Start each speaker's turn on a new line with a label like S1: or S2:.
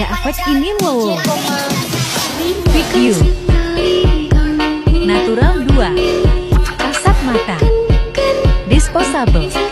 S1: Ada abad ini wow. Pick you. Natural 2. Kasat mata. Disposable.